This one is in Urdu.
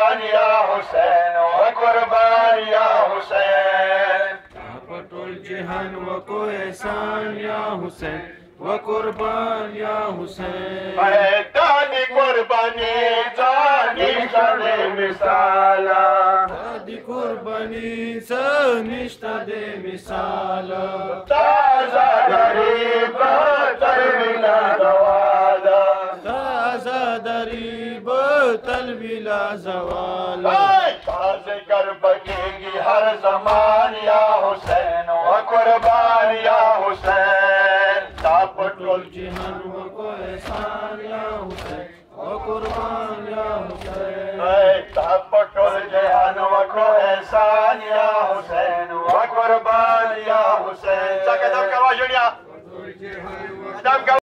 يا حسين وقربان يا حسين پٹول جہان و کو احسان یا حسین و قربان یا حسین دانی قربانی جانی شد مثالا دی قربانی سنشتا دے مثال تازہ دریب تلویلا زوال. تازہ کر بکے گی ہر زمان یا حسین و قربان یا حسین. تا پٹول جہان و کو احسان یا حسین و قربان یا حسین. تا پٹول جہان و کو احسان یا حسین و قربان یا حسین. چکے دم کروا جڑیا دم کروا